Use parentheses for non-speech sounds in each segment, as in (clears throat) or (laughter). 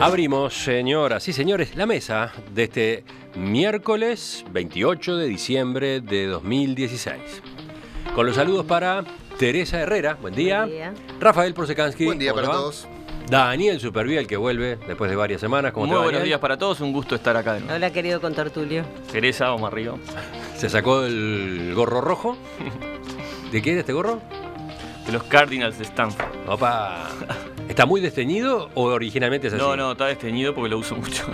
Abrimos, señoras y señores, la mesa de este miércoles 28 de diciembre de 2016. Con los saludos para Teresa Herrera, buen día. Buen día. Rafael Prosekansky. Buen día ¿cómo para te va? todos. Daniel Superviel, que vuelve después de varias semanas. ¿Cómo te Muy va, buenos Daniel? días para todos, un gusto estar acá de nuevo. Hola, querido contertulio. Teresa, Omar Río. Se sacó el gorro rojo. ¿De qué era este gorro? De los Cardinals de Stanford. Opa. ¿Está muy desteñido o originalmente es así? No, no, está desteñido porque lo uso mucho.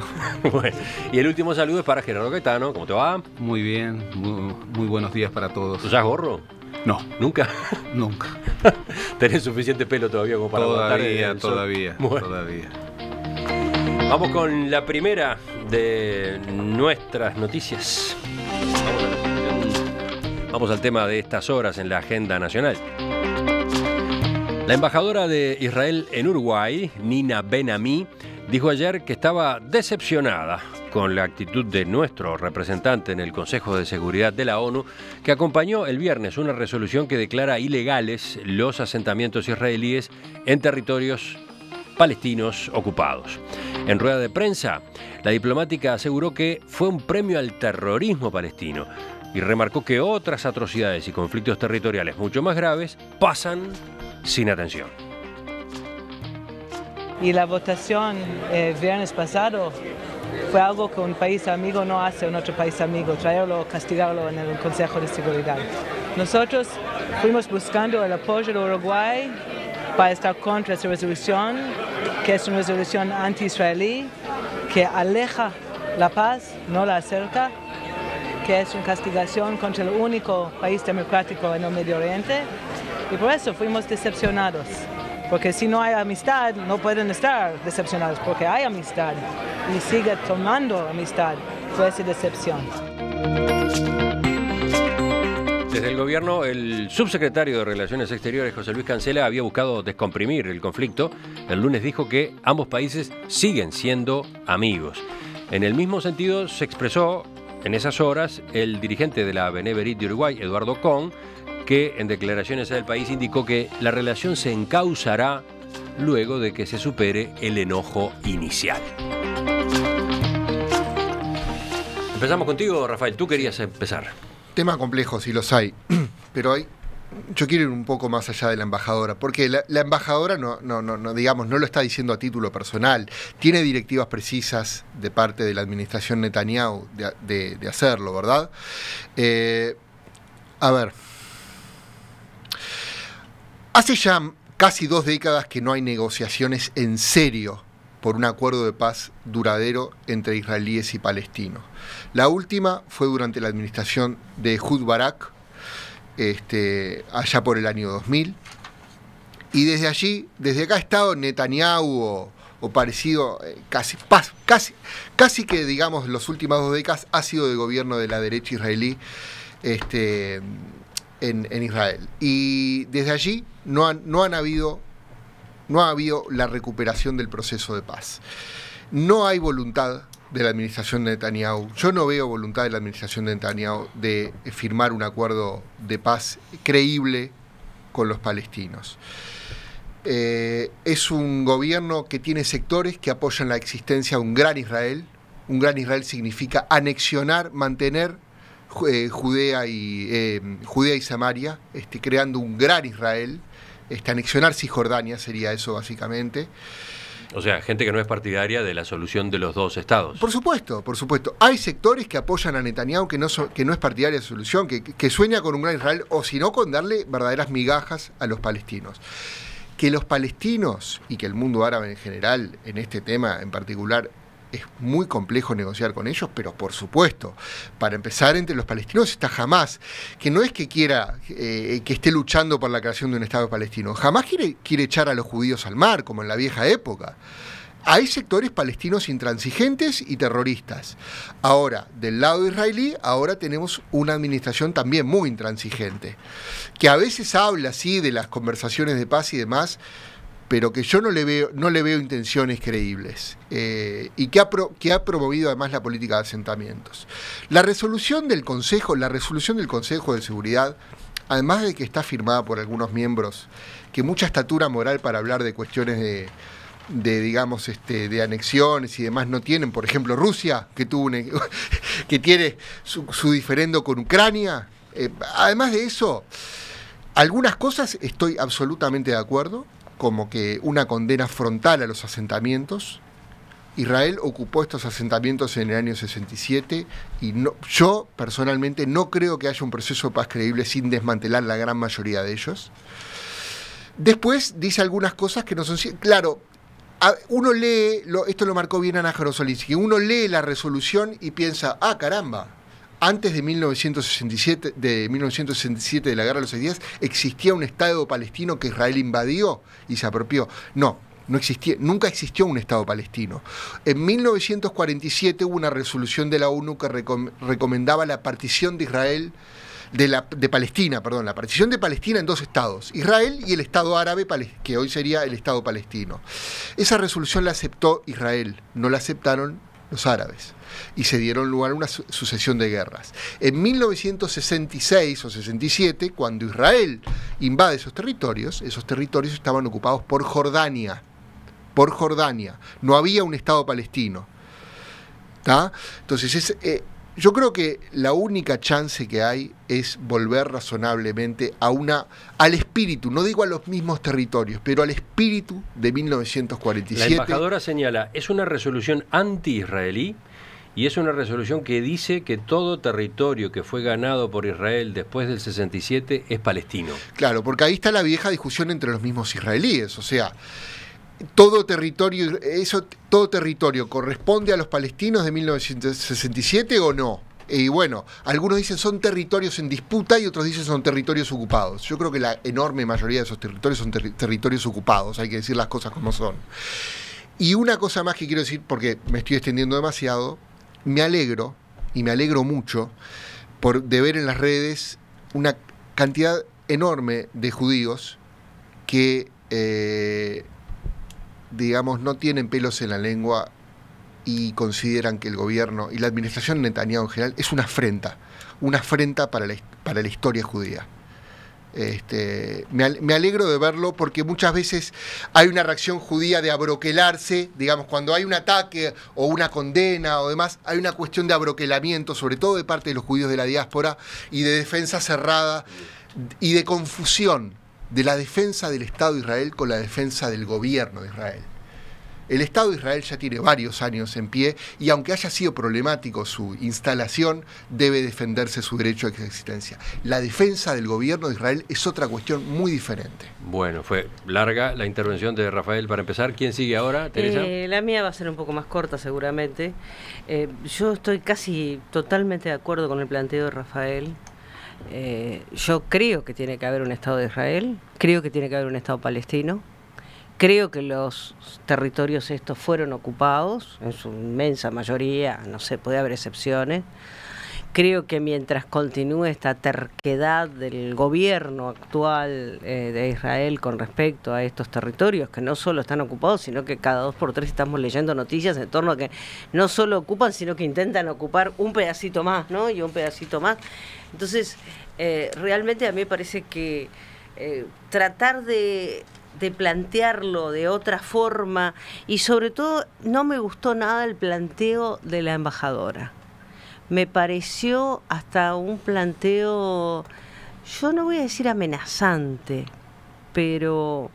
(laughs) Bueno, y el último saludo es para Gerardo Caetano. ¿Cómo te va? Muy bien, muy, muy buenos días para todos. ¿Usás gorro? No, ¿Nunca? nunca. (laughs) ¿Tenés suficiente pelo todavía como para Todavía, todavía, Bueno, todavía. vamos con la primera de nuestras noticias. Vamos al tema de estas horas en la agenda nacional. La embajadora de Israel en Uruguay, Nina Benami, dijo ayer que estaba decepcionada con la actitud de nuestro representante en el Consejo de Seguridad de la ONU, que acompañó el viernes una resolución que declara ilegales los asentamientos israelíes en territorios palestinos ocupados. En rueda de prensa, la diplomática aseguró que fue un premio al terrorismo palestino y remarcó que otras atrocidades y conflictos territoriales mucho más graves pasan sin atención. Y la votación el viernes pasado fue algo que un país amigo no hace en otro país amigo, traerlo, castigarlo en el Consejo de Seguridad. Nosotros fuimos buscando el apoyo de Uruguay para estar contra esa resolución, que es una resolución anti-israelí, que aleja la paz, no la acerca, que es una castigación contra el único país democrático en el Medio Oriente. Y por eso fuimos decepcionados. Porque si no hay amistad, no pueden estar decepcionados, porque hay amistad. Y sigue tomando amistad. Fue esa decepción. Desde el gobierno, el subsecretario de Relaciones Exteriores, José Luis Cancela, había buscado descomprimir el conflicto. El lunes dijo que ambos países siguen siendo amigos. En el mismo sentido se expresó en esas horas el dirigente de la Beneverit de Uruguay, Eduardo Con, que en declaraciones del país indicó que la relación se encauzará luego de que se supere el enojo inicial. Empezamos contigo, Rafael. Tú querías empezar. Tema complejo, si los hay. (clears throat) Pero hay. Yo quiero ir un poco más allá de la embajadora, porque la, embajadora no, no, no, digamos, no lo está diciendo a título personal. Tiene directivas precisas de parte de la administración Netanyahu de hacerlo, ¿verdad? Eh, a ver. Hace ya casi dos décadas que no hay negociaciones en serio por un acuerdo de paz duradero entre israelíes y palestinos. La última fue durante la administración de Ehud Barak, este, allá por el año 2000. Y desde allí, desde acá ha estado Netanyahu o, parecido, eh, casi, casi, casi que digamos los últimas dos décadas ha sido de gobierno de la derecha israelí este, en, Israel. Y desde allí no no han habido, no ha habido la recuperación del proceso de paz. No hay voluntad de la administración de Netanyahu. Yo no veo voluntad de la administración de Netanyahu de firmar un acuerdo de paz creíble con los palestinos. Eh, es un gobierno que tiene sectores que apoyan la existencia de un gran Israel. Un gran Israel significa anexionar, mantener eh, Judea, y, eh, Judea y Samaria, este, creando un gran Israel. Este, anexionar Cisjordania sería eso básicamente. O sea, gente que no es partidaria de la solución de los dos estados. Por supuesto, por supuesto. Hay sectores que apoyan a Netanyahu que no, que no es partidaria de solución, que, que sueña con un gran Israel, o si no, con darle verdaderas migajas a los palestinos. Que los palestinos y que el mundo árabe en general, en este tema en particular, es muy complejo negociar con ellos, pero por supuesto, para empezar, entre los palestinos está jamás, que no es que quiera eh, que esté luchando por la creación de un Estado palestino, jamás quiere, quiere echar a los judíos al mar, como en la vieja época. Hay sectores palestinos intransigentes y terroristas. Ahora, del lado israelí, ahora tenemos una administración también muy intransigente, que a veces habla así de las conversaciones de paz y demás, pero que yo no le veo, no le veo intenciones creíbles eh, y que ha, que ha promovido además la política de asentamientos. La resolución del Consejo, la resolución del Consejo de Seguridad, además de que está firmada por algunos miembros que mucha estatura moral para hablar de cuestiones de, de digamos este de anexiones y demás no tienen. Por ejemplo Rusia que tuvo un- (laughs) que tiene su, su diferendo con Ucrania. Eh, además de eso algunas cosas estoy absolutamente de acuerdo como que una condena frontal a los asentamientos Israel ocupó estos asentamientos en el año 67 y no, yo personalmente no creo que haya un proceso de paz creíble sin desmantelar la gran mayoría de ellos. Después dice algunas cosas que no son... Claro, uno lee, esto lo marcó bien Ana Jerosolinsky, uno lee la resolución y piensa, ah, caramba, antes de 1967, de 1967 de la Guerra de los Seis Días, existía un Estado palestino que Israel invadió y se apropió. No, no existía, nunca existió un Estado palestino. En 1947 hubo una resolución de la ONU que recom- recomendaba la partición de Israel de, Palestina, perdón, la partición de Palestina en dos estados, Israel y el Estado árabe, que hoy sería el Estado palestino. Esa resolución la aceptó Israel, no la aceptaron los árabes y se dieron lugar a una su- sucesión de guerras. En 1966 o 67, cuando Israel invade esos territorios, esos territorios estaban ocupados por Jordania, por Jordania, no había un Estado palestino. ¿tá? Entonces, es, eh, yo creo que la única chance que hay es volver razonablemente a una, al espíritu, no digo a los mismos territorios, pero al espíritu de La 1947. embajadora señala, es una resolución anti-israelí y es una resolución que dice que todo territorio que fue ganado por Israel después del 67 es palestino. Claro, porque ahí está la vieja discusión entre los mismos israelíes, o sea, todo territorio, eso, todo territorio corresponde a los palestinos de 1967 o no. Y bueno, algunos dicen son territorios en disputa y otros dicen son territorios ocupados. Yo creo que la enorme mayoría de esos territorios son terri- territorios ocupados, hay que decir las cosas como son. Y una cosa más que quiero decir, porque me estoy extendiendo demasiado, me alegro, y me alegro mucho, por, de ver en las redes una cantidad enorme de judíos que, eh, digamos, no tienen pelos en la lengua y consideran que el gobierno y la administración Netanyahu en general es una afrenta, una afrenta para la, para la historia judía. Este, me, me alegro de verlo porque muchas veces hay una reacción judía de abroquelarse, digamos, cuando hay un ataque o una condena o demás, hay una cuestión de abroquelamiento, sobre todo de parte de los judíos de la diáspora, y de defensa cerrada y de confusión de la defensa del Estado de Israel con la defensa del gobierno de Israel. El Estado de Israel ya tiene varios años en pie y aunque haya sido problemático su instalación, debe defenderse su derecho a existencia. La defensa del gobierno de Israel es otra cuestión muy diferente. Bueno, fue larga la intervención de Rafael para empezar. ¿Quién sigue ahora, Teresa? Eh, la mía va a ser un poco más corta seguramente. Eh, yo estoy casi totalmente de acuerdo con el planteo de Rafael. Eh, yo creo que tiene que haber un Estado de Israel, creo que tiene que haber un Estado palestino, creo que los territorios estos fueron ocupados, en su inmensa mayoría, no sé, puede haber excepciones. Creo que mientras continúe esta terquedad del gobierno actual eh, de Israel con respecto a estos territorios, que no solo están ocupados, sino que cada dos por tres estamos leyendo noticias en torno a que no solo ocupan, sino que intentan ocupar un pedacito más, ¿no? Y un pedacito más. Entonces, eh, realmente a mí me parece que eh, tratar de, de plantearlo de otra forma y sobre todo no me gustó nada el planteo de la embajadora. Me pareció hasta un planteo, yo no voy a decir amenazante, pero,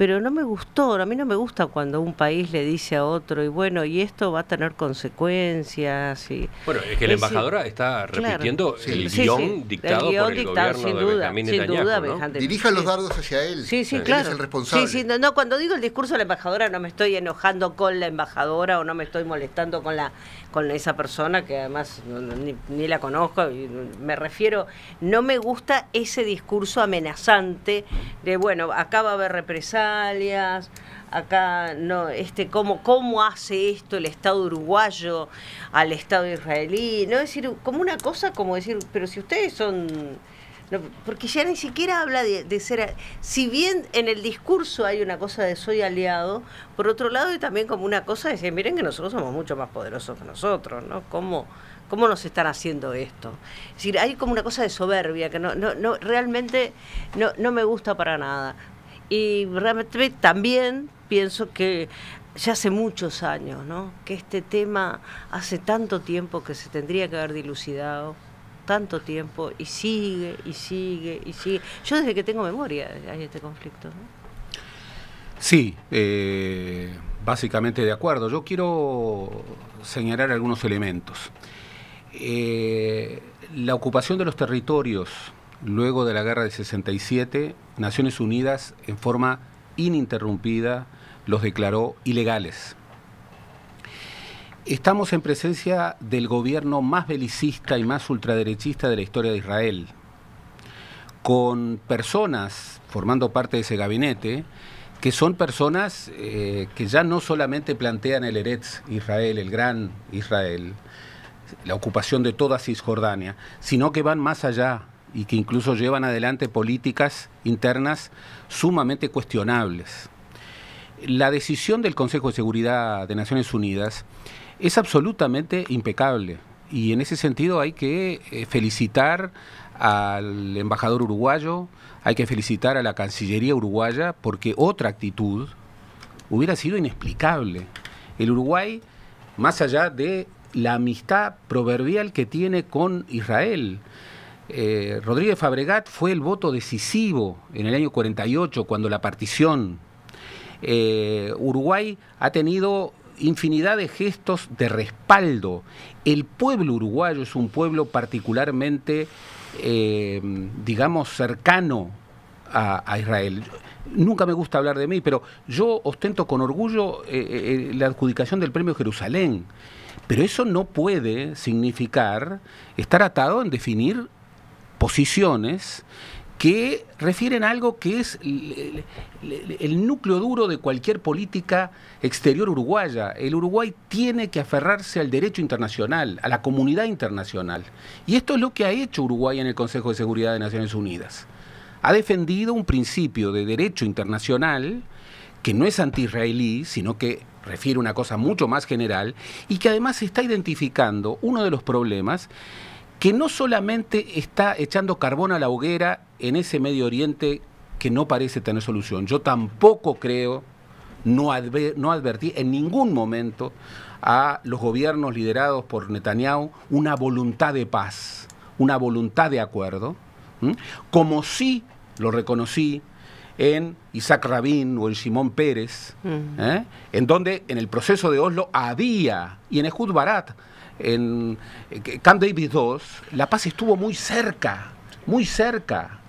pero no me gustó, a mí no me gusta cuando un país le dice a otro, y bueno, y esto va a tener consecuencias. Y, Bueno, es que la embajadora está claro. repitiendo Sí. el Sí, guion sí, dictado el guion por el dictado, gobierno sin de duda, Benjamín sin Netanyahu, duda, ¿no? Dirijan los dardos hacia él. Sí, sí, Él claro. es el responsable. Sí, sí, no, no, cuando digo el discurso de la embajadora no me estoy enojando con la embajadora o no me estoy molestando con la con esa persona que además ni, ni la conozco y me refiero no me gusta ese discurso amenazante de bueno, acá va a haber represalias, acá no este cómo cómo hace esto el Estado uruguayo al Estado israelí, no es decir, como una cosa como decir, pero si ustedes son porque ya ni siquiera habla de, de ser... Si bien en el discurso hay una cosa de soy aliado, por otro lado hay también como una cosa de decir, miren que nosotros somos mucho más poderosos que nosotros, ¿no? ¿Cómo, cómo nos están haciendo esto? Es decir, hay como una cosa de soberbia que no, no, no realmente no, no me gusta para nada. Y realmente también pienso que ya hace muchos años, ¿no? Que este tema hace tanto tiempo que se tendría que haber dilucidado, tanto tiempo, y sigue, y sigue, y sigue. Yo desde que tengo memoria hay este conflicto, ¿no? Sí, eh, básicamente de acuerdo. Yo quiero señalar algunos elementos. Eh, la ocupación de los territorios luego de la guerra de 67, Naciones Unidas en forma ininterrumpida los declaró ilegales. Estamos en presencia del gobierno más belicista y más ultraderechista de la historia de Israel, con personas formando parte de ese gabinete que son personas eh, que ya no solamente plantean el Eretz Israel, el gran Israel, la ocupación de toda Cisjordania, sino que van más allá y que incluso llevan adelante políticas internas sumamente cuestionables. La decisión del Consejo de Seguridad de Naciones Unidas es absolutamente impecable y en ese sentido hay que eh, felicitar al embajador uruguayo, hay que felicitar a la Cancillería uruguaya porque otra actitud hubiera sido inexplicable. El Uruguay, más allá de la amistad proverbial que tiene con Israel, eh, Rodríguez Fabregat fue el voto decisivo en el año 48 cuando la partición eh, Uruguay ha tenido infinidad de gestos de respaldo. El pueblo uruguayo es un pueblo particularmente, eh, digamos, cercano a, Israel. Nunca me gusta hablar de mí, pero yo ostento con orgullo la adjudicación del Premio Jerusalén. Pero eso no puede significar estar atado en definir posiciones que refieren a algo que es el núcleo duro de cualquier política exterior uruguaya. El Uruguay tiene que aferrarse al derecho internacional, a la comunidad internacional. Y esto es lo que ha hecho Uruguay en el Consejo de Seguridad de Naciones Unidas. Ha defendido un principio de derecho internacional que no es anti-israelí, sino que refiere a una cosa mucho más general y que además está identificando uno de los problemas que no solamente está echando carbón a la hoguera en ese Medio Oriente que no parece tener solución. Yo tampoco creo, no, advertí en ningún momento a los gobiernos liderados por Netanyahu una voluntad de paz, una voluntad de acuerdo, como sí lo reconocí en Isaac Rabin o en Simón Pérez, mm. ¿eh? en donde en el proceso de Oslo había, y en Ehud Barat, en Camp David II, la paz estuvo muy cerca, muy cerca.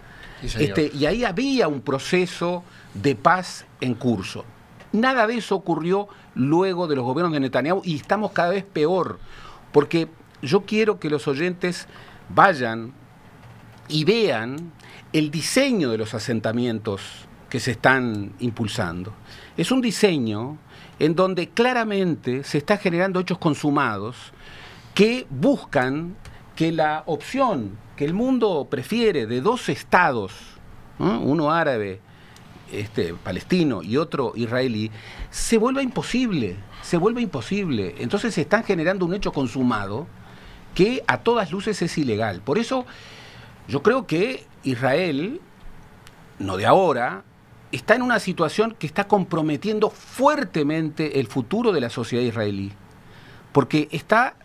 este, y ahí había un proceso de paz en curso. Nada de eso ocurrió luego de los gobiernos de Netanyahu y estamos cada vez peor, porque yo quiero que los oyentes vayan y vean el diseño de los asentamientos que se están impulsando. Es un diseño en donde claramente se está generando hechos consumados que buscan que la opción que el mundo prefiere de dos estados, uno árabe, este, palestino y otro israelí, se vuelva imposible, se vuelva imposible. Entonces se están generando un hecho consumado que a todas luces es ilegal. Por eso yo creo que Israel, no de ahora, está en una situación que está comprometiendo fuertemente el futuro de la sociedad israelí, porque está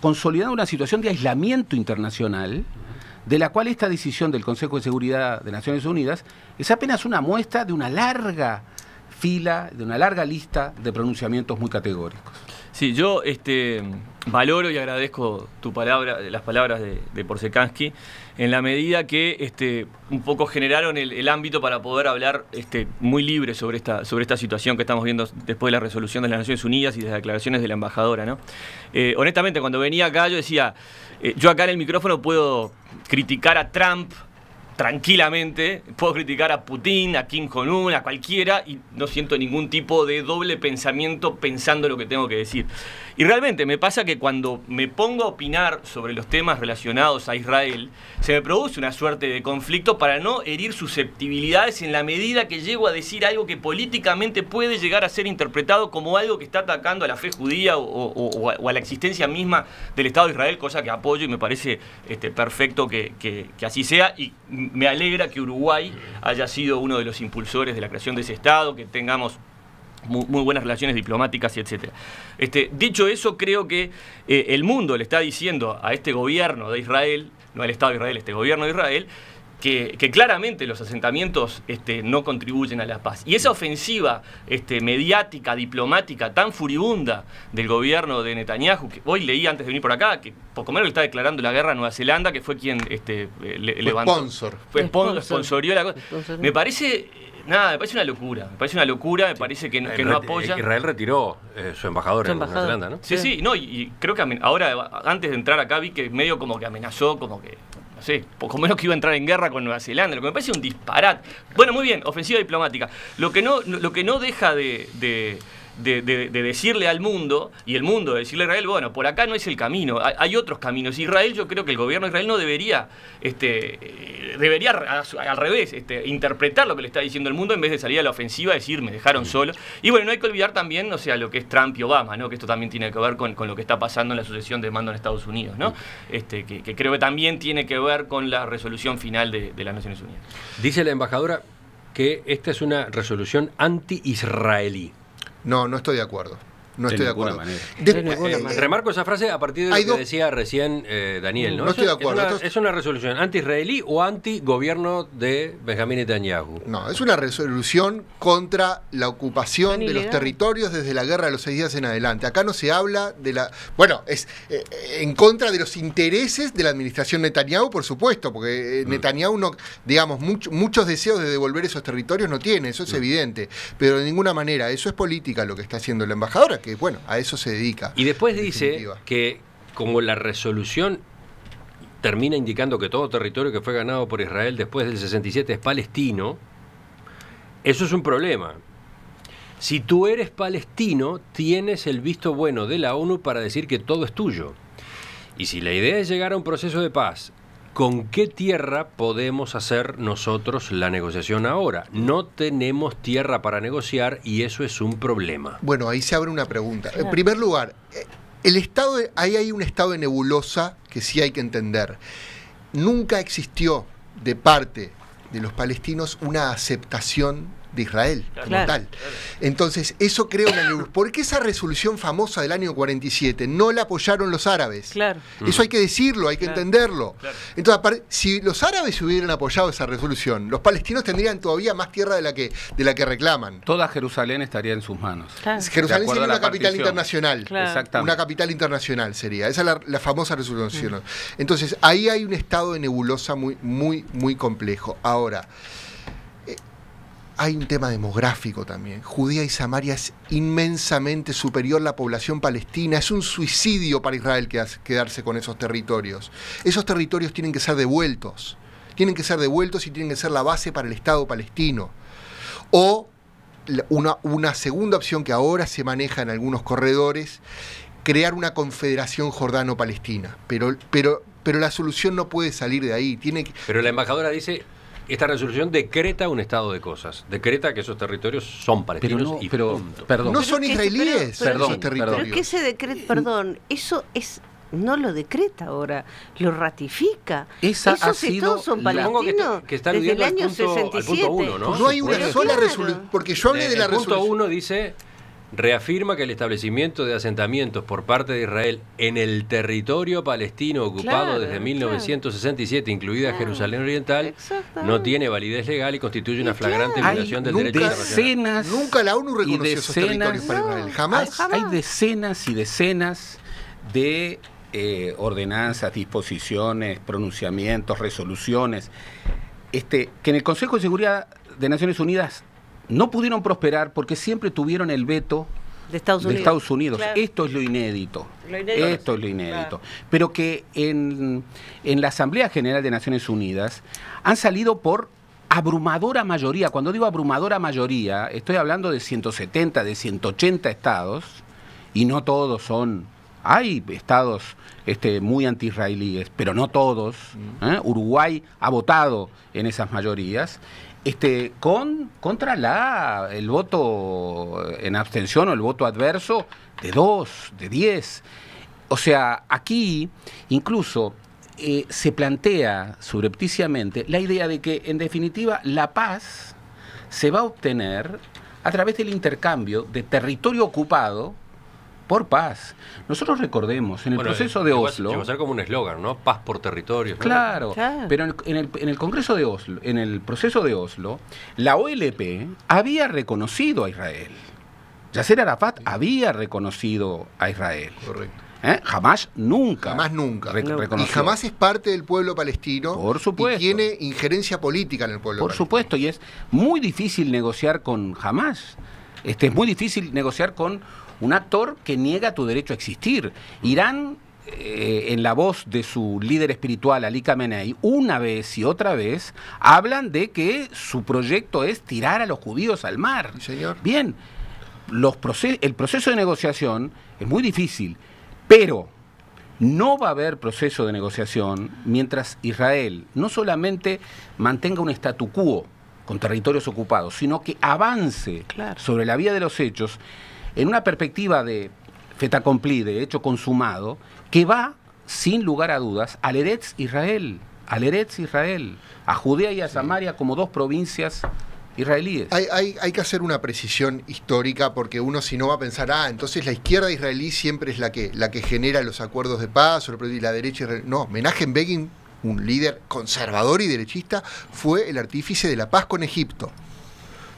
consolidando una situación de aislamiento internacional, de la cual esta decisión del Consejo de Seguridad de Naciones Unidas es apenas una muestra de una larga fila, de una larga lista de pronunciamientos muy categóricos. Sí, yo este, valoro y agradezco tu palabra, las palabras de, de Porsekansky, en la medida que este, un poco generaron el, ámbito para poder hablar este, muy libre sobre esta, sobre esta situación que estamos viendo después de la resolución de las Naciones Unidas y de las declaraciones de la embajadora. ¿no? Eh, honestamente, cuando venía acá, yo decía, eh, yo acá en el micrófono puedo criticar a Trump, tranquilamente, puedo criticar a Putin, a Kim Jong-un, a cualquiera, y no siento ningún tipo de doble pensamiento pensando lo que tengo que decir. Y realmente me pasa que cuando me pongo a opinar sobre los temas relacionados a Israel, se me produce una suerte de conflicto para no herir susceptibilidades en la medida que llego a decir algo que políticamente puede llegar a ser interpretado como algo que está atacando a la fe judía o, a, la existencia misma del Estado de Israel, cosa que apoyo y me parece este, perfecto que, así sea. Me alegra que Uruguay haya sido uno de los impulsores de la creación de ese Estado, que tengamos muy, buenas relaciones diplomáticas y etcétera. Este, dicho eso, creo que eh, el mundo le está diciendo a este gobierno de Israel, no al Estado de Israel, este gobierno de Israel, que, que claramente los asentamientos este, no contribuyen a la paz. Y esa ofensiva este, mediática, diplomática, tan furibunda del gobierno de Netanyahu, que hoy leí antes de venir por acá, que poco menos le está declarando la guerra a Nueva Zelanda, que fue quien este, eh, le- Fue levantó. sponsor. Fue spon- Sponsor. sponsorió la cosa. Sponsor. Me parece, nada, me parece una locura. Me parece una locura, me parece que, que no Eh, apoya. Israel retiró eh, su embajador Su en Nueva. Zelanda, ¿no? Sí, sí, no, y, y creo que ahora, antes de entrar acá, vi que medio como que amenazó, como que, no sé, poco menos que iba a entrar en guerra con Nueva Zelanda, lo que me parece un disparate. Bueno, muy bien, ofensiva diplomática. Lo que no, lo que no deja de, de- de- de- de decirle al mundo, y el mundo de decirle a Israel, bueno, por acá no es el camino, hay, hay otros caminos. Israel, yo creo que el gobierno de Israel no debería, este, eh, debería al revés, este, interpretar lo que le está diciendo el mundo en vez de salir a la ofensiva y decir, me dejaron solo. Y bueno, no hay que olvidar también, o sea, lo que es Trump y Obama, ¿no? Que esto también tiene que ver con, con lo que está pasando en la sucesión de mando en Estados Unidos, ¿no? Este, que, que creo que también tiene que ver con la resolución final de, de las Naciones Unidas. Dice la embajadora que esta es una resolución anti-israelí. No, no estoy de acuerdo. No De estoy de acuerdo. De- eh, manera. Remarco esa frase a partir de lo que dos- decía recién eh, Daniel, ¿no? No estoy de acuerdo. Es una, es- resolución anti-israelí o anti-gobierno de Benjamín Netanyahu. No, es una resolución contra la ocupación de los territorios desde la guerra de los seis días en adelante. Acá no se habla de la. Bueno, es eh, en contra de los intereses de la administración Netanyahu, por supuesto, porque eh, Netanyahu no, digamos, much- muchos deseos de devolver esos territorios no tiene, eso es evidente. Pero de ninguna manera, eso es política lo que está haciendo la embajadora, que bueno, a eso se dedica. Y después dice definitiva. que como la resolución termina indicando que todo territorio que fue ganado por Israel después del 67 es palestino, eso es un problema. Si tú eres palestino, tienes el visto bueno de la ONU para decir que todo es tuyo. Y si la idea es llegar a un proceso de paz, ¿con qué tierra podemos hacer nosotros la negociación ahora? No tenemos tierra para negociar y eso es un problema. Bueno, ahí se abre una pregunta. En primer lugar, eh, el estado de- ahí hay un estado de nebulosa que sí hay que entender. Nunca existió de parte de los palestinos una aceptación de Israel como Claro. tal. Entonces, eso crea una nebulosa. ¿Por qué esa resolución famosa del año 47 no la apoyaron los árabes? Claro. Eso hay que decirlo, hay que Claro. entenderlo. Claro. Entonces, si los árabes hubieran apoyado esa resolución, los palestinos tendrían todavía más tierra de la que, de la que reclaman. Toda Jerusalén estaría en sus manos. Claro. Jerusalén sería una capital partición. internacional. Claro. Exactamente. Una capital internacional sería. Esa es la, la famosa resolución. Entonces, ahí hay un estado de nebulosa muy, muy, muy complejo. Ahora, hay un tema demográfico también. Judía y Samaria es inmensamente superior la población palestina. Es un suicidio para Israel quedarse con esos territorios. Esos territorios tienen que ser devueltos. Tienen que ser devueltos y tienen que ser la base para el Estado palestino. O una, segunda opción que ahora se maneja en algunos corredores, crear una confederación jordano-palestina. Pero, la solución no puede salir de ahí. Tiene Pero la embajadora dice, esta resolución decreta un estado de cosas. Decreta que esos territorios son Pero palestinos no, y pero, punto. perdón. no Pero son israelíes pero- Perdón, esos perdón. territorios. Pero que ese decreto, perdón, eso es no lo decreta ahora, lo ratifica. Esa Esos ha sido estados son Supongo que palestinos está- que está desde el año punto- al punto 67. uno, ¿no? no hay una Pero sola claro. resolución. Porque yo hablé de la el punto resolución. uno dice, reafirma que el establecimiento de asentamientos por parte de Israel en el territorio palestino ocupado Claro, desde claro. 1967, incluida Claro. Jerusalén Oriental, no tiene validez legal y constituye una flagrante violación del derecho internacional. decenas Nunca la ONU reconoció esos territorios para Israel. No. Jamás. Jamás. Hay decenas y decenas de eh, ordenanzas, disposiciones, pronunciamientos, resoluciones, este, que en el Consejo de Seguridad de Naciones Unidas no pudieron prosperar porque siempre tuvieron el veto de Estados de Unidos. Estados Unidos. Claro. Esto es lo inédito. Lo inédito. Esto es lo inédito. Claro. Pero que en, en la Asamblea General de Naciones Unidas han salido por abrumadora mayoría. Cuando digo abrumadora mayoría, estoy hablando de 170, de 180 estados, y no todos son. Hay estados este, muy anti-israelíes, pero no todos. ¿eh? Uruguay ha votado en esas mayorías. Este, con, contra la, el voto en abstención o el voto adverso de dos, de diez. O sea, aquí incluso eh, se plantea subrepticiamente la idea de que, en definitiva, la paz se va a obtener a través del intercambio de territorio ocupado por paz. Nosotros recordemos, en el Bueno, proceso de llegó a- Oslo... llegó a ser como un eslogan, ¿no? Paz por territorio. Claro, Claro. pero en el, en el- en el Congreso de Oslo, en el proceso de Oslo, la OLP había reconocido a Israel. Yasser Arafat había reconocido a Israel. Correcto. ¿Eh? Jamás nunca. Jamás nunca. re- No. Y jamás es parte del pueblo palestino. Por supuesto. Y tiene injerencia política en el pueblo Por palestino. supuesto, y es muy difícil negociar con Hamas. Este, es muy difícil negociar con un actor que niega tu derecho a existir. Irán, eh, en la voz de su líder espiritual, Ali Khamenei, una vez y otra vez, hablan de que su proyecto es tirar a los judíos al mar. Señor. Bien, los el proceso de negociación es muy difícil, pero no va a haber proceso de negociación mientras Israel no solamente mantenga un statu quo con territorios ocupados, sino que avance Claro. sobre la vía de los hechos en una perspectiva de fait accompli, de hecho consumado, que va, sin lugar a dudas, al Eretz Israel, al Eretz Israel, a Judea y a Samaria como dos provincias israelíes. Hay, hay- hay que hacer una precisión histórica porque uno si no va a pensar, ah, entonces la izquierda israelí siempre es la que, la que genera los acuerdos de paz, y la derecha israelí. No, Menachem Begin, un líder conservador y derechista, fue el artífice de la paz con Egipto.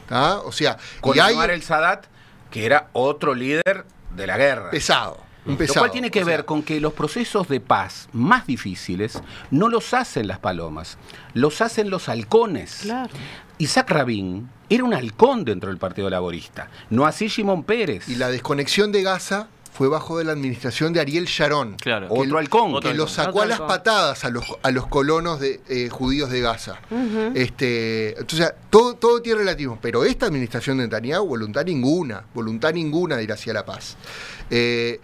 ¿Tá? O sea, con y hay Anwar el Sadat, que era otro líder de la guerra. pesado, un Lo pesado. cual tiene que o sea, ver con que los procesos de paz más difíciles no los hacen las palomas, los hacen los halcones. Claro. Isaac Rabin era un halcón dentro del Partido Laborista, no así Shimon Pérez. Y la desconexión de Gaza fue bajo de la administración de Ariel Sharon. Claro. que Otro el- halcón. Otro que los sacó Otro a las halcón. patadas a los, a los colonos de, eh, judíos de Gaza. este, entonces, todo, todo tiene relativo. Pero esta administración de Netanyahu, voluntad ninguna, voluntad ninguna de ir hacia la paz. Eh,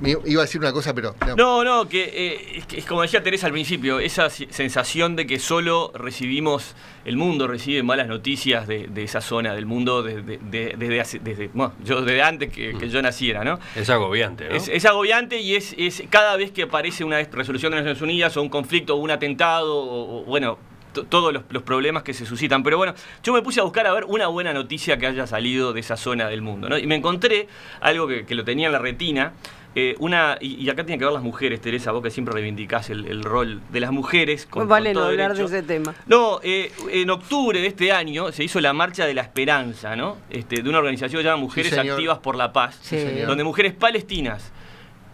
me iba a decir una cosa, pero... no. No, no, que eh, es, que es como decía Teresa al principio, esa sensación de que solo recibimos, el mundo recibe malas noticias de, de esa zona del mundo desde, de- desde, hace- desde- bueno, yo desde antes que, que yo naciera, ¿no? Es agobiante, ¿no? Es, es agobiante y es, es cada vez que aparece una resolución de las Naciones Unidas o un conflicto o un atentado o, o, bueno, to- todos los, los problemas que se suscitan. Pero bueno, yo me puse a buscar a ver una buena noticia que haya salido de esa zona del mundo. ¿no? Y me encontré algo que, que lo tenía en la retina. Eh, una, y, y acá tienen que ver las mujeres, Teresa, vos que siempre reivindicás el, el rol de las mujeres. Con, No vale con no todo hablar derecho. de ese tema. No, eh, en octubre de este año se hizo la Marcha de la Esperanza, ¿no? Este, de una organización llamada Mujeres. Activas por la Paz, Sí, donde mujeres palestinas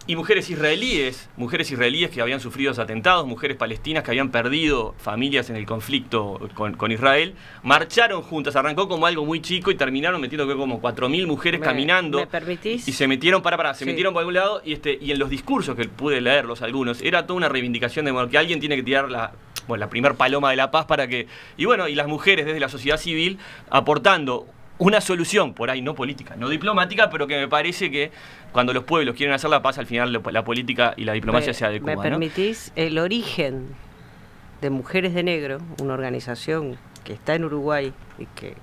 y mujeres israelíes, mujeres israelíes que habían sufrido atentados, mujeres palestinas que habían perdido familias en el conflicto con, con Israel, marcharon juntas, arrancó como algo muy chico y terminaron metiendo como 4.000 mujeres ¿Me- caminando. me permitís? Y se metieron para para, se Sí. metieron por algún lado y este y en los discursos que pude leerlos algunos, era toda una reivindicación de bueno, que alguien tiene que tirar la bueno, la primer paloma de la paz para que y bueno, y las mujeres desde la sociedad civil aportando una solución, por ahí no política, no diplomática, pero que me parece que cuando los pueblos quieren hacer la paz, al final lo- la política y la diplomacia se adecuan. ¿Me ¿no? permitís? El origen de Mujeres de Negro, una organización que está en Uruguay y que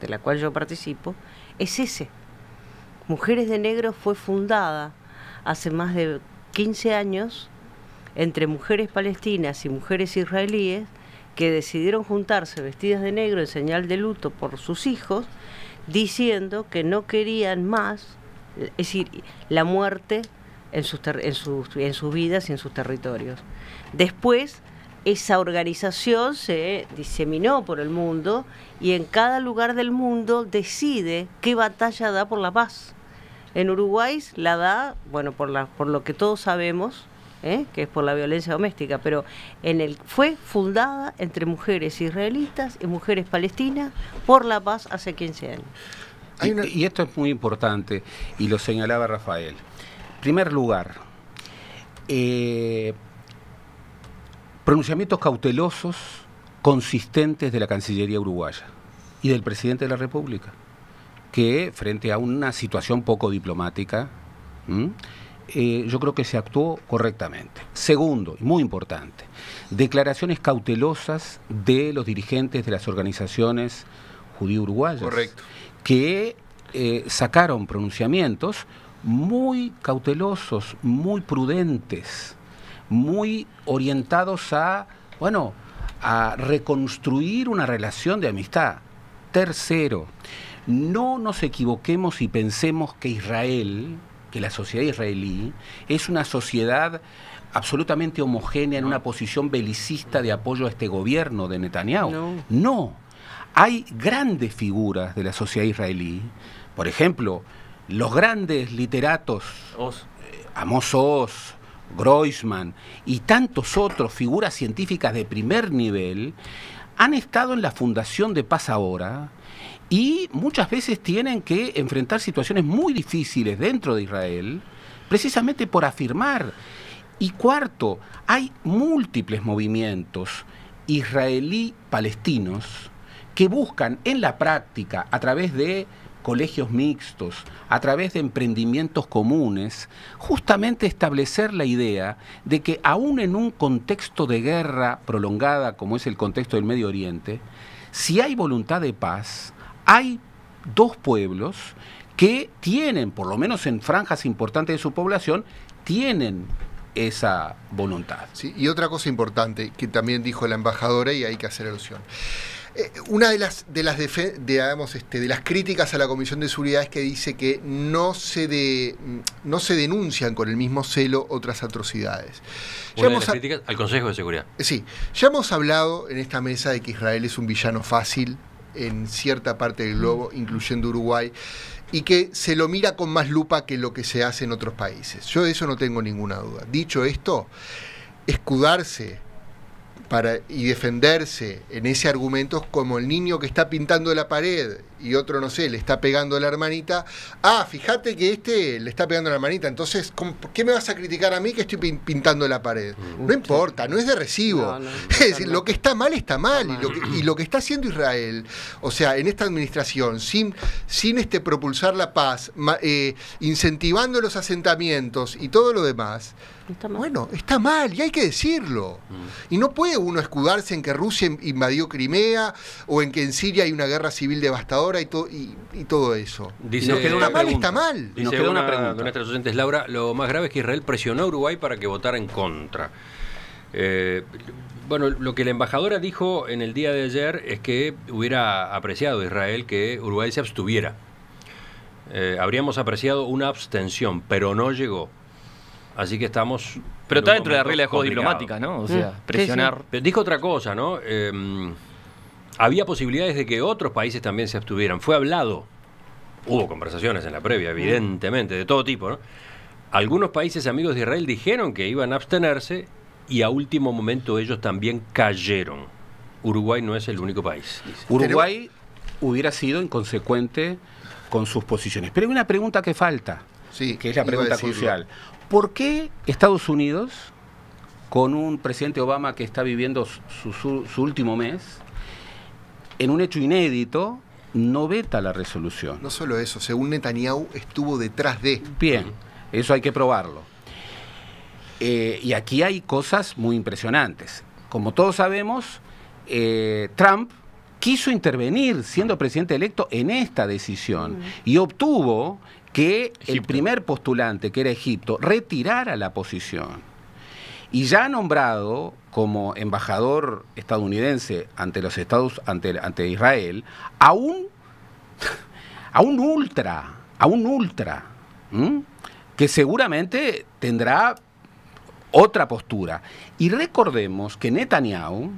de la cual yo participo, es ese. Mujeres de Negro fue fundada hace más de 15 años entre mujeres palestinas y mujeres israelíes que decidieron juntarse vestidas de negro en señal de luto por sus hijos, diciendo que no querían más, es decir, la muerte en sus, en sus, en sus vidas y en sus territorios. Después, esa organización se diseminó por el mundo y en cada lugar del mundo decide qué batalla da por la paz. En Uruguay la da, bueno, por, la, por lo que todos sabemos, ¿eh? que es por la violencia doméstica, pero en el, fue fundada entre mujeres israelitas y mujeres palestinas por la paz hace 15 años. Y- una- y, esto es muy importante, y lo señalaba Rafael. En primer lugar, eh, pronunciamientos cautelosos, consistentes de la Cancillería uruguaya y del presidente de la República, que frente a una situación poco diplomática, ¿m? Eh, yo creo que se actuó correctamente. Segundo, y muy importante, declaraciones cautelosas de los dirigentes de las organizaciones judío-uruguayas Correcto. que eh, sacaron pronunciamientos muy cautelosos, muy prudentes, muy orientados a, bueno, a reconstruir una relación de amistad. Tercero, no nos equivoquemos y pensemos que Israel, que la sociedad israelí, es una sociedad absolutamente homogénea en una posición belicista de apoyo a este gobierno de Netanyahu. No. no. Hay grandes figuras de la sociedad israelí, por ejemplo, los grandes literatos Oz. Amos Oz, Groisman y tantos otros figuras científicas de primer nivel han estado en la Fundación de Paz Ahora y muchas veces tienen que enfrentar situaciones muy difíciles dentro de Israel precisamente por afirmar. Y cuarto, hay múltiples movimientos israelí-palestinos que buscan en la práctica, a través de colegios mixtos, a través de emprendimientos comunes, justamente establecer la idea de que aún en un contexto de guerra prolongada como es el contexto del Medio Oriente, si hay voluntad de paz, hay dos pueblos que tienen, por lo menos en franjas importantes de su población, tienen esa voluntad. Sí, y otra cosa importante que también dijo la embajadora y hay que hacer alusión. Eh, una de las de las defe- digamos, este, de las críticas a la Comisión de Seguridad es que dice que no se de, no se denuncian con el mismo celo otras atrocidades. Ya de hemos las a- críticas al Consejo de Seguridad. Sí, ya hemos hablado en esta mesa de que Israel es un villano fácil en cierta parte del globo, incluyendo Uruguay, y que se lo mira con más lupa que lo que se hace en otros países. Yo de eso no tengo ninguna duda. Dicho esto, escudarse para, y defenderse en ese argumento es como el niño que está pintando la pared y otro, no sé, le está pegando a la hermanita. Ah, fíjate que este le está pegando a la hermanita, entonces, ¿cómo- ¿por qué me vas a criticar a mí que estoy pin- pintando la pared? No importa, no es de recibo. No, no, (laughs) no es decir, está lo que está mal está mal. Está y, lo que, y lo que está haciendo Israel, o sea, en esta administración, sin, sin este propulsar la paz, ma- eh, incentivando los asentamientos y todo lo demás, Está mal. bueno, está mal y hay que decirlo. Y no puede uno escudarse en que Rusia in- invadió Crimea o en que en Siria hay una guerra civil devastadora y, to- y, y todo eso. Dice, Y nos queda Está una mal, pregunta. está mal. Nos queda una, una pregunta. de nuestras oyentes, Laura, lo más grave es que Israel presionó a Uruguay para que votara en contra. Eh, bueno, lo que la embajadora dijo en el día de ayer es que hubiera apreciado Israel que Uruguay se abstuviera. Eh, habríamos apreciado una abstención, pero no llegó. Así que estamos... Pero está dentro de la regla de juego complicado. diplomática, ¿no? O Mm, sea, sí, presionar. Dijo otra cosa, ¿no? Eh, había posibilidades de que otros países también se abstuvieran. Fue hablado. Hubo conversaciones en la previa, evidentemente, de todo tipo, ¿no? Algunos países amigos de Israel dijeron que iban a abstenerse y a último momento ellos también cayeron. Uruguay no es el único país. dice. Uruguay hubiera sido inconsecuente con sus posiciones. Pero hay una pregunta que falta, Sí, que es la pregunta crucial. ¿Por qué Estados Unidos, con un presidente Obama que está viviendo su, su- su último mes, en un hecho inédito, no veta la resolución? No solo eso, según Netanyahu estuvo detrás de. Bien, eso hay que probarlo. Eh, y aquí hay cosas muy impresionantes. Como todos sabemos, eh, Trump quiso intervenir siendo presidente electo en esta decisión y obtuvo que el primer postulante, que era Egipto, retirara la posición. Y ya nombrado como embajador estadounidense ante los Estados, ante, ante Israel, a un (laughs) a un ultra, a un ultra, que seguramente tendrá otra postura. Y recordemos que Netanyahu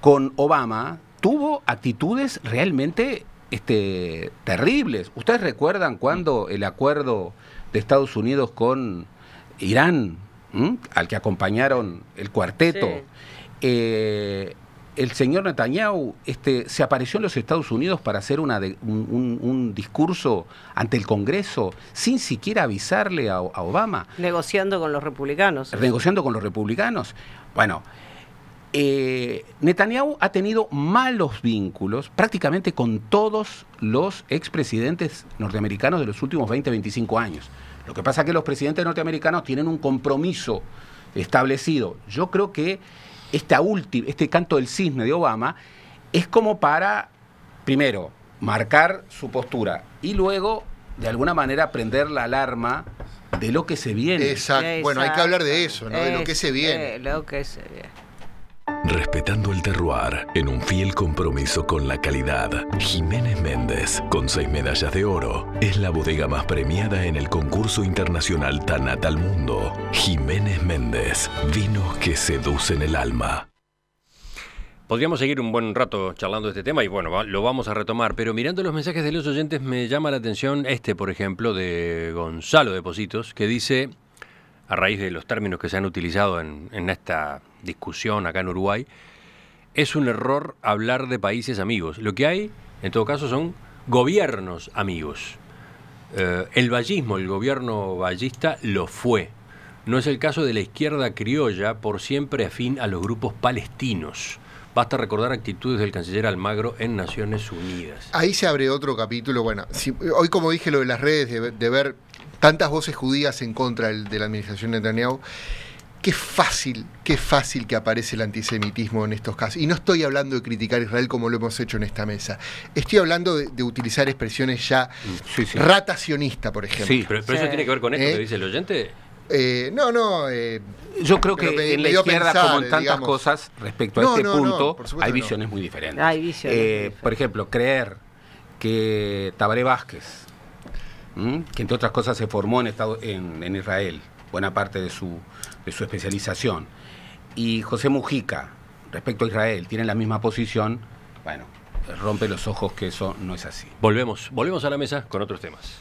con Obama tuvo actitudes realmente este, terribles. ¿Ustedes recuerdan cuando el acuerdo de Estados Unidos con Irán, ¿m? al que acompañaron el cuarteto, Sí. eh, el señor Netanyahu este, se apareció en los Estados Unidos para hacer una de- un, un- un discurso ante el Congreso sin siquiera avisarle a, a Obama, Negociando con los republicanos. negociando con los republicanos. Bueno, eh, Netanyahu ha tenido malos vínculos prácticamente con todos los expresidentes norteamericanos de los últimos 20, 25 años. Lo que pasa es que los presidentes norteamericanos tienen un compromiso establecido. Yo creo que esta última, este canto del cisne de Obama es como para, primero, marcar su postura y luego, de alguna manera, prender la alarma de lo que se viene. Exacto. Bueno, hay que hablar de eso, ¿no? De lo que se viene. Eh, lo que se viene. Respetando el terroir en un fiel compromiso con la calidad. Jiménez Méndez, con seis medallas de oro, es la bodega más premiada en el concurso internacional Tanat al Mundo. Jiménez Méndez, vinos que seducen el alma. Podríamos seguir un buen rato charlando de este tema y bueno, lo vamos a retomar, pero mirando los mensajes de los oyentes me llama la atención este, por ejemplo, de Gonzalo Depositos, que dice, a raíz de los términos que se han utilizado en, en esta discusión acá en Uruguay, es un error hablar de países amigos. Lo que hay, en todo caso, son gobiernos amigos. Eh, el vallismo, el gobierno vallista, lo fue. No es el caso de la izquierda criolla, por siempre afín a los grupos palestinos. Basta recordar actitudes del canciller Almagro en Naciones Unidas. Ahí se abre otro capítulo. Bueno, hoy como dije lo de las redes, de, de ver tantas voces judías en contra de la administración de Netanyahu, qué fácil, qué fácil que aparece el antisemitismo en estos casos. Y no estoy hablando de criticar a Israel como lo hemos hecho en esta mesa. Estoy hablando de, de utilizar expresiones ya Sí, sí. rata sionista, por ejemplo. Sí. Pero, pero eso Sí. tiene que ver con esto ¿Eh? que dice el oyente. Eh, no, no. eh, Yo creo que en la izquierda, pensar, como en tantas digamos. cosas, respecto a No, este no, punto, hay visiones muy diferentes. Hay visiones Eh, muy diferentes. Por ejemplo, creer que Tabaré Vázquez, que entre otras cosas se formó en, Estado- en, en Israel, buena parte de su, de su especialización, y José Mujica, respecto a Israel, tienen la misma posición, bueno, rompe los ojos que eso no es así. Volvemos, volvemos a la mesa con otros temas.